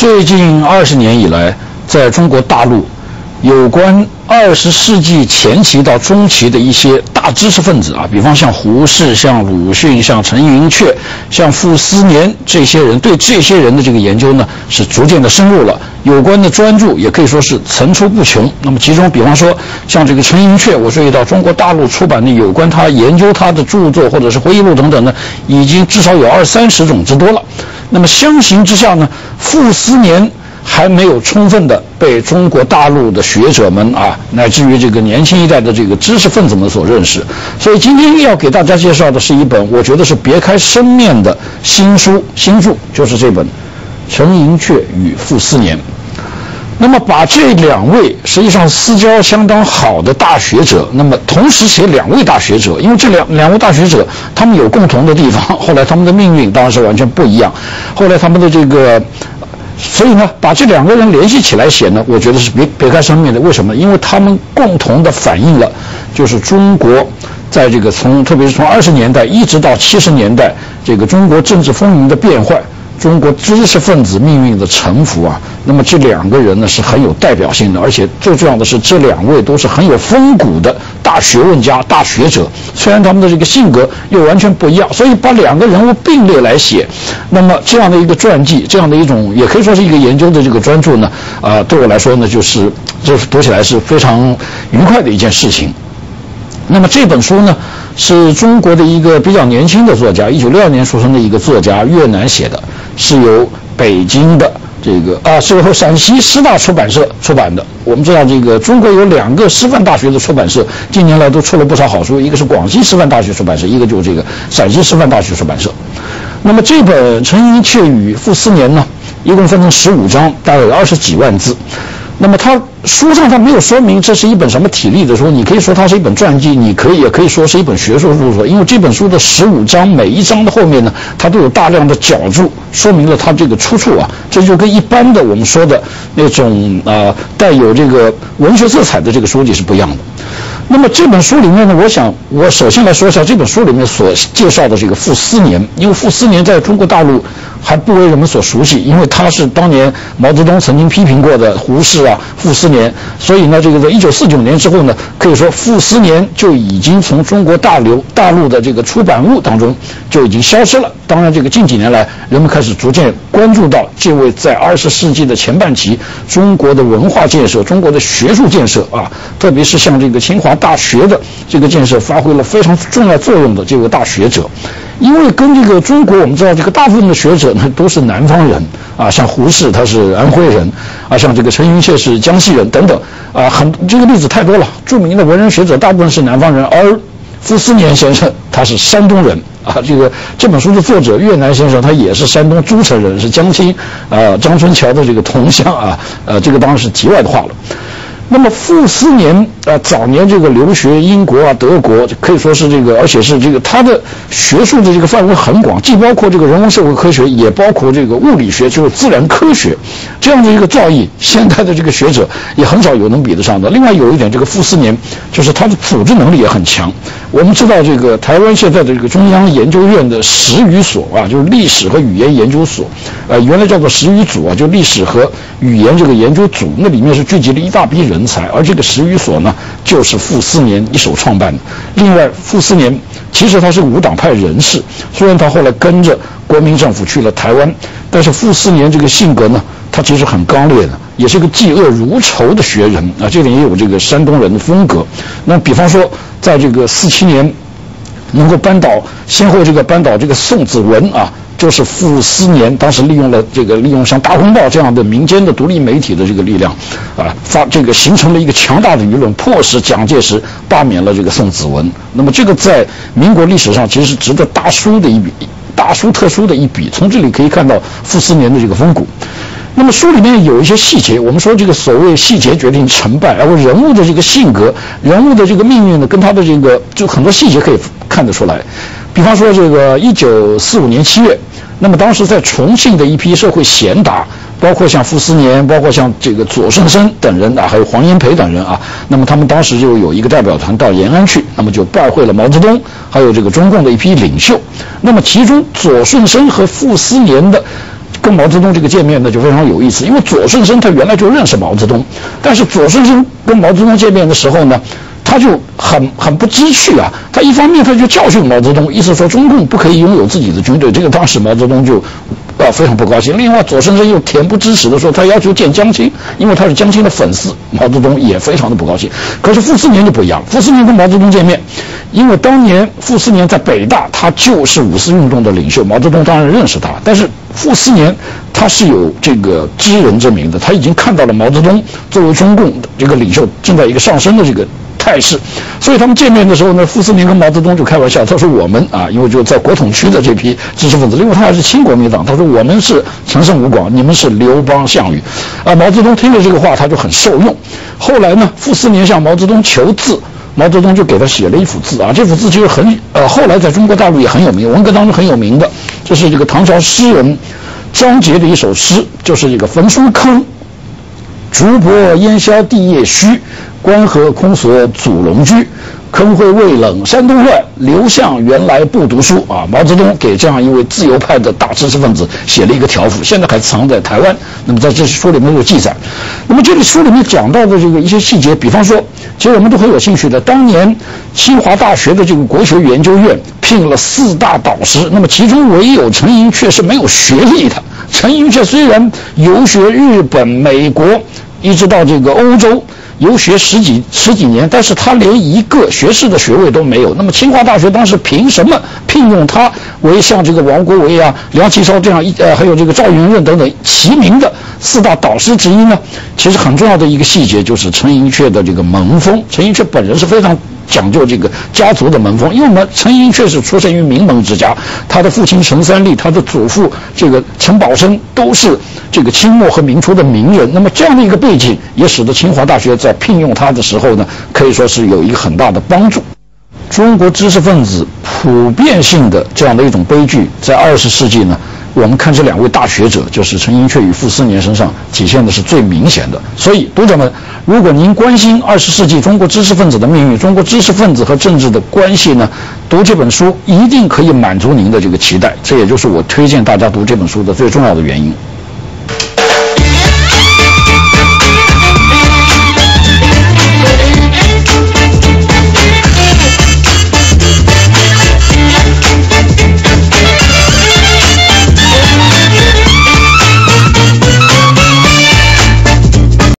最近二十年以来，在中国大陆，有关二十世纪前期到中期的一些大知识分子啊，比方像胡适、像鲁迅、像陈寅恪、像傅斯年这些人，对这些人的这个研究呢，是逐渐的深入了。有关的专著也可以说是层出不穷。那么其中，比方说像这个陈寅恪，我注意到中国大陆出版的有关他研究他的著作或者是回忆录等等呢，已经至少有二三十种之多了。那么相形之下呢，傅斯年还没有充分的被中国大陆的学者们啊，乃至于这个年轻一代的这个知识分子们所认识。所以今天要给大家介绍的是一本我觉得是别开生面的新书新著，就是这本《陈寅恪与傅斯年》。那么把这两位实际上私交相当好的大学者，那么同时写两位大学者，因为这两两位大学者他们有共同的地方，后来他们的命运当然是完全不一样。后来他们的这个，所以呢，把这两个人联系起来写呢，我觉得是别别开生面的。为什么？因为他们共同的反映了，就是中国在这个从特别是从二十年代一直到七十年代这个中国政治风云的变幻。中国知识分子命运的沉浮啊，那么这两个人呢是很有代表性的，而且最重要的是，这两位都是很有风骨的大学问家、大学者。虽然他们的这个性格又完全不一样，所以把两个人物并列来写，那么这样的一个传记，这样的一种也可以说是一个研究的这个专著呢，啊，对我来说呢，就是就是读起来是非常愉快的一件事情。那么这本书呢，是中国的一个比较年轻的作家，一九六二年出生的一个作家，越南写的。是由北京的这个啊，是由陕西师大出版社出版的。我们知道，这个中国有两个师范大学的出版社，近年来都出了不少好书。一个是广西师范大学出版社，一个就是这个陕西师范大学出版社。那么这本《陈寅恪与傅斯年》呢，一共分成十五章，大概有二十几万字。那么它书上它没有说明这是一本什么体例的书，你可以说它是一本传记，你可以也可以说是一本学术著作，因为这本书的十五章每一章的后面呢，它都有大量的脚注，说明了它这个出处啊，这就跟一般的我们说的那种啊带有这个文学色彩的这个书籍是不一样的。那么这本书里面呢，我想我首先来说一下这本书里面所介绍的这个傅斯年，因为傅斯年在中国大陆还不为人们所熟悉，因为他是当年毛泽东曾经批评过的胡适啊，傅斯年，所以呢，这个在一九四九年之后呢，可以说傅斯年就已经从中国大流大陆的这个出版物当中就已经消失了。当然，这个近几年来，人们开始逐渐关注到这位在二十世纪的前半期中国的文化建设、中国的学术建设啊，特别是像这个清华大学的这个建设发挥了非常重要作用的这位大学者。因为跟这个中国，我们知道这个大部分的学者呢都是南方人啊，像胡适他是安徽人啊，像这个陈寅恪是江西人等等啊，很这个例子太多了。著名的文人学者大部分是南方人，而傅斯年先生他是山东人。啊，这个这本书的作者越南先生，他也是山东诸城人，是江青啊张春桥的这个同乡啊，呃，这个当然是题外的话了。那么傅斯年啊，早年这个留学英国啊、德国，可以说是这个，而且是这个他的学术的这个范围很广，既包括这个人文社会科学，也包括这个物理学，就是自然科学这样的一个造诣，现代的这个学者也很少有能比得上的。另外有一点，这个傅斯年就是他的组织能力也很强。我们知道这个台湾现在的这个中央研究院的史语所啊，就是历史和语言研究所，呃，原来叫做史语组啊，就历史和语言这个研究组，那里面是聚集了一大批人。人才，而这个十余所呢，就是傅斯年一手创办的。另外，傅斯年其实他是无党派人士，虽然他后来跟着国民政府去了台湾，但是傅斯年这个性格呢，他其实很刚烈的，也是一个嫉恶如仇的学人啊。这点也有这个山东人的风格。那比方说，在这个四七年，能够扳倒先后这个扳倒这个宋子文啊。就是傅斯年当时利用了这个利用像《大公报》这样的民间的独立媒体的这个力量，啊，发这个形成了一个强大的舆论，迫使蒋介石罢免了这个宋子文。那么这个在民国历史上其实是值得大书的一笔，大书特书的一笔。从这里可以看到傅斯年的这个风骨。那么书里面有一些细节，我们说这个所谓细节决定成败，然后人物的这个性格、人物的这个命运呢，跟他的这个就很多细节可以看得出来。比方说这个一九四五年七月。那么当时在重庆的一批社会贤达，包括像傅斯年，包括像这个左舜生等人啊，还有黄炎培等人啊，那么他们当时就有一个代表团到延安去，那么就拜会了毛泽东，还有这个中共的一批领袖。那么其中左舜生和傅斯年的跟毛泽东这个见面呢就非常有意思，因为左舜生他原来就认识毛泽东，但是左舜生跟毛泽东见面的时候呢，他就很很不知趣啊。他一方面他就教训毛泽东，意思说中共不可以拥有自己的军队，这个当时毛泽东就。啊，非常不高兴。另外，左先生又恬不知耻的说，他要求见江青，因为他是江青的粉丝。毛泽东也非常的不高兴。可是傅斯年就不一样，傅斯年跟毛泽东见面，因为当年傅斯年在北大，他就是五四运动的领袖。毛泽东当然认识他，但是傅斯年他是有这个知人之明的，他已经看到了毛泽东作为中共这个领袖正在一个上升的这个。态势，所以他们见面的时候呢，傅斯年跟毛泽东就开玩笑，他说我们啊，因为就在国统区的这批知识分子，因为他还是亲国民党，他说我们是陈胜吴广，你们是刘邦项羽，啊，毛泽东听了这个话，他就很受用。后来呢，傅斯年向毛泽东求字，毛泽东就给他写了一幅字啊，这幅字其实很呃，后来在中国大陆也很有名，文革当中很有名的，就是这个唐朝诗人张杰的一首诗，就是这个焚书坑，竹帛烟消地业虚。关河空锁祖龙居，坑灰未冷山东乱。刘向原来不读书啊！毛泽东给这样一位自由派的大知识分子写了一个条幅，现在还藏在台湾。那么在这书里面有记载。那么这个书里面讲到的这个一些细节，比方说，其实我们都很有兴趣的。当年清华大学的这个国学研究院聘了四大导师，那么其中唯有陈寅恪是没有学历的。陈寅恪虽然游学日本、美国，一直到这个欧洲。游学十几十几年，但是他连一个学士的学位都没有。那么清华大学当时凭什么聘用他为像这个王国维啊、梁启超这样一呃，还有这个赵云任等等齐名的四大导师之一呢？其实很重要的一个细节就是陈寅恪的这个门风。陈寅恪本人是非常。讲究这个家族的门风，因为我们陈寅恪是出生于名门之家，他的父亲陈三立，他的祖父这个陈宝生都是这个清末和民初的名人。那么这样的一个背景，也使得清华大学在聘用他的时候呢，可以说是有一个很大的帮助。中国知识分子普遍性的这样的一种悲剧，在二十世纪呢。我们看这两位大学者，就是陈寅恪与傅斯年身上体现的是最明显的。所以，读者们，如果您关心二十世纪中国知识分子的命运，中国知识分子和政治的关系呢，读这本书一定可以满足您的这个期待。这也就是我推荐大家读这本书的最重要的原因。